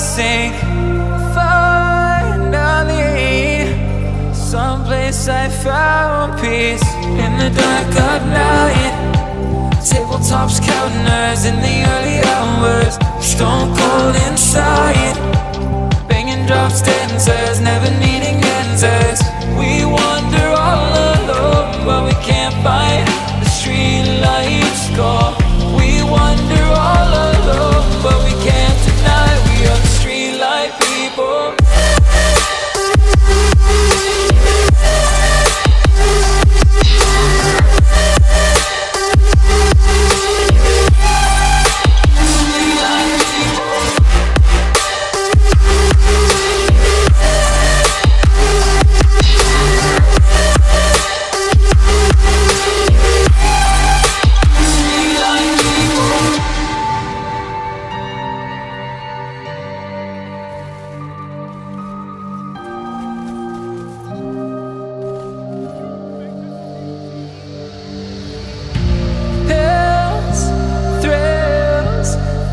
we sing. Finally Someplace I found peace. In the dark of night Tabletops counting in the early hours. Stone cold inside